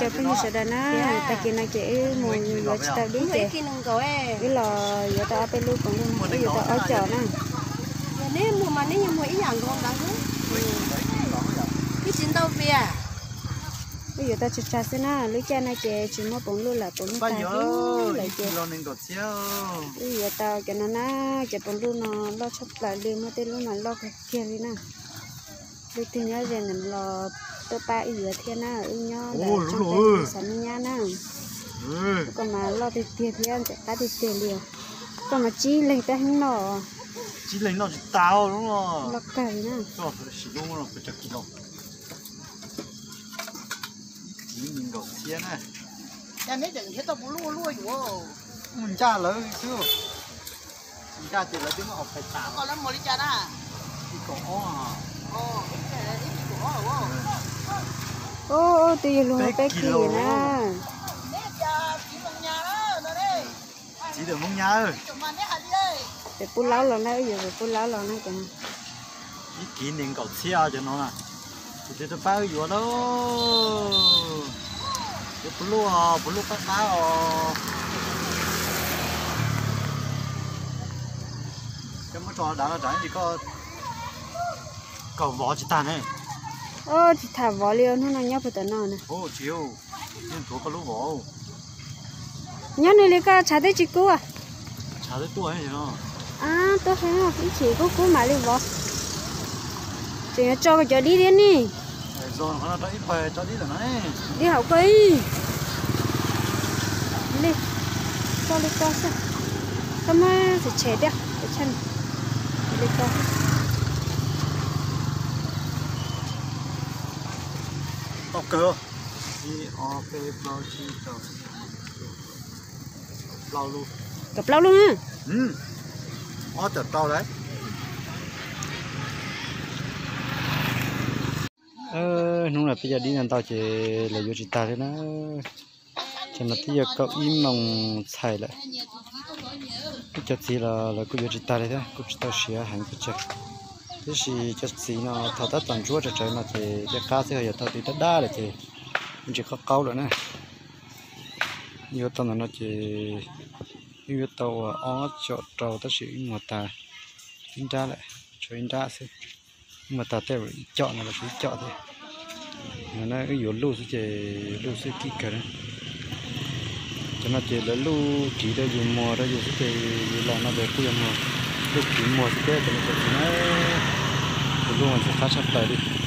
cho phải như sẽ đàn á ta kia nó chỉ một người chỉ tao Không kia nung cầu ấy. cái lò giờ tao bên luôn còn luôn bây giờ tao ở chợ nè. Giờ nếu mua mà nếu như mua ý dạng con đáng chứ. Cái chuyện đâu về à? bây giờ tao chụp chặt xem nè lấy cha này chị chỉ mua bốn luôn là nhiêu đi lại xéo bây giờ tao cho nó na chỉ bốn luôn nó lo chụp lại đi mua tên luôn mà lo cái kia đi nè đi thì nhớ về nằm lo tôi ba ý giờ thiên na ư nhớ đã Ôi, trong đúng tay sẵn nha nè ừ còn mà lo thì tiền thì ăn sẽ cá thì tiền liều còn mà chi lên tay hắn nọ chỉ lấy nó chỉ tao đúng không? Lo cày nè rồi phải sử dụng nó phải chặt kỹ đâu chỉ mình đột xéo này. Nhà mấy đừng thấy tao bù lua lua อยู่ mình cha lớn chứ. Mình cha chỉ là tiếng học phải tao Còn nó mua đi cha đó. thì có. À Ồ, cái này đi của nó rồi. Ô tùy luôn Bé kì nè chỉ được mong nhớ. Để bút láo lò này giờ bút láo lò này kìa chỉ kỷ niệm cầu xéo cho nó nè. Thì tôi bao giờ đó. Cái bút lúa bút lúa bắt đá cái mấy trò đã là trái thì có cầu võ chỉ tàn này ô thì thả vỏ liều nó nó nhóc phải tận nó nè ô chiều nhưng thuộc có lúa võ nhóc này lấy cái chả thấy chị cô à? Chả thấy tuổi gì nó à tôi thấy nó cũng chỉ có cô mà lấy vỏ. Chỉ là cho cái chỗ đi đến đi. Rồi nó là ít bè cho đi là nó này. Đi học cây đi cho đi con xem. Tao mới phải trẻ đi cái chân. Đi con cơ. Lâu luôn gặp lâu luôn á. Ừ. Ở chợ tao đấy. Ờ đúng là bây giờ đi làm tao chỉ là vô chỉ ta thế nó chỉ mà bây giờ cậu im mong xài lại. Cái chất gì là là cứ vô chỉ ta đấy thôi. Cứ chỉ tao xía hàng cái chất thế thì chất gì nó thao tác toàn chúa cho trời mà thì cái cá sẽ hơi thao thì tất đa là thì mình chỉ có câu rồi nè nhiều tao nó chỉ nhiều tàu ở chỗ tàu tất sự mà ta. Chúng ta lại cho chúng ta sẽ mà ta theo chọn là cái chọn thôi nó cái yếu lưu sẽ lưu sẽ kỹ cả đấy cho nó chỉ là lưu chỉ để dùng mùa đó dùng sẽ là nó để cuối mùa lúc chỉ mùa sẽ thế cho nó nó lưu mình sẽ